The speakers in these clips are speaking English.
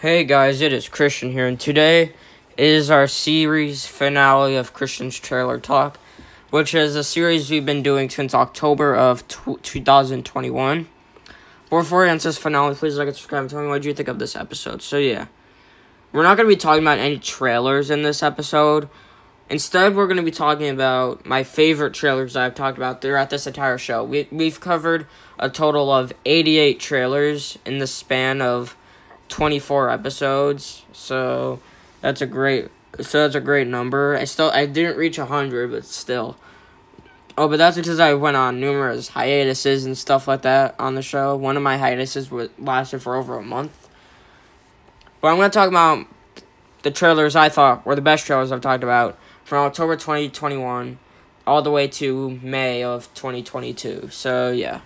Hey guys, it is Christian here, and today is our series finale of Christian's Trailer Talk, which is a series we've been doing since October of t- 2021. Before we answer this finale, please like and subscribe and tell me what you think of this episode. So, yeah, we're not going to be talking about any trailers in this episode. Instead, we're going to be talking about my favorite trailers I've talked about throughout this entire show. We, we've covered a total of 88 trailers in the span of 24 episodes. So that's a great so that's a great number. I still I didn't reach 100, but still. Oh, but that's because I went on numerous hiatuses and stuff like that on the show. One of my hiatuses was, lasted for over a month. But I'm going to talk about the trailers I thought were the best trailers I've talked about from October 2021 all the way to May of 2022. So, yeah.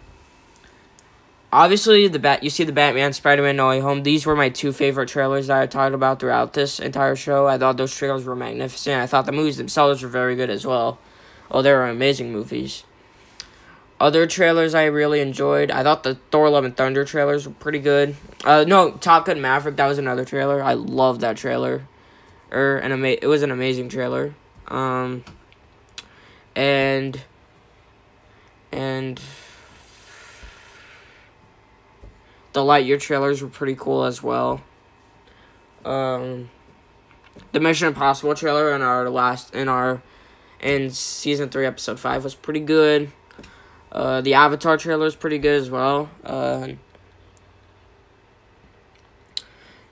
Obviously, the bat you see the Batman, Spider-Man, No Way Home. These were my two favorite trailers that I talked about throughout this entire show. I thought those trailers were magnificent. I thought the movies themselves were very good as well. Oh, they were amazing movies. Other trailers I really enjoyed. I thought the Thor: Love and Thunder trailers were pretty good. Uh, no, Top Gun Maverick. That was another trailer. I loved that trailer. Er, an ama- It was an amazing trailer. Um, and and the Lightyear trailers were pretty cool as well. Um, the Mission Impossible trailer in our last in our in season three episode five was pretty good. Uh, the Avatar trailer is pretty good as well. Uh,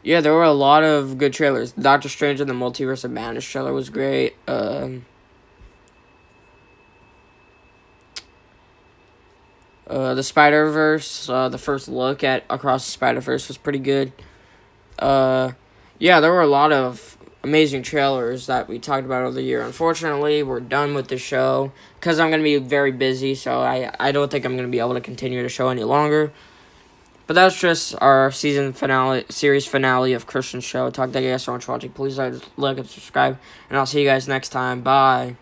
yeah, there were a lot of good trailers. Doctor Strange and the Multiverse of Madness trailer was great. Um, uh, the Spider Verse, uh, the first look at Across the Spider Verse was pretty good. Uh, yeah, there were a lot of amazing trailers that we talked about over the year. Unfortunately, we're done with the show because I'm going to be very busy, so I, I don't think I'm going to be able to continue the show any longer. But that's just our season finale, series finale of Christian Show. Talk to you guys so much for watching. Please like, like and subscribe, and I'll see you guys next time. Bye.